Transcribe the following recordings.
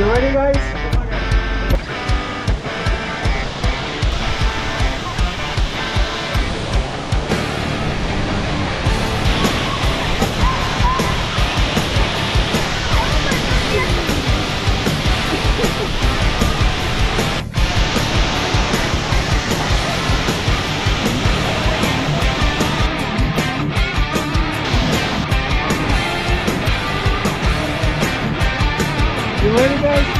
You ready, guys? You ready, guys?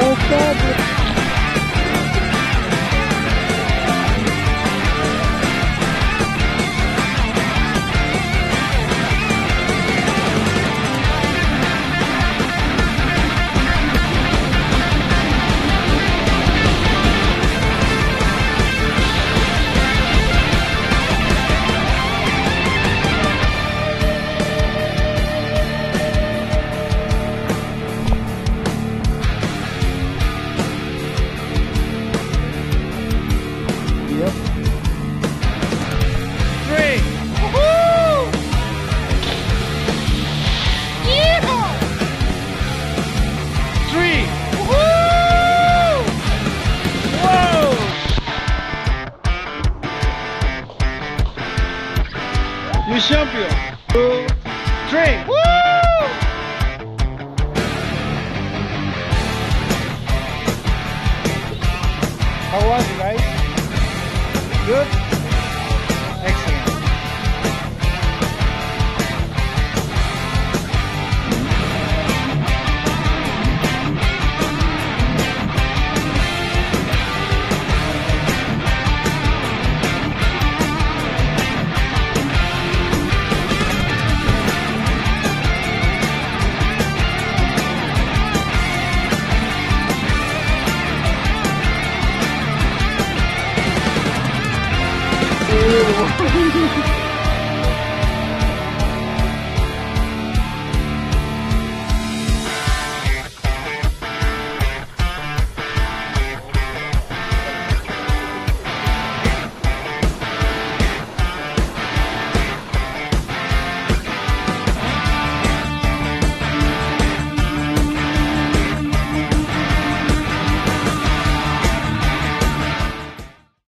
É o. New champion. Two, three. Woo! How was it, guys? Good? Tchau.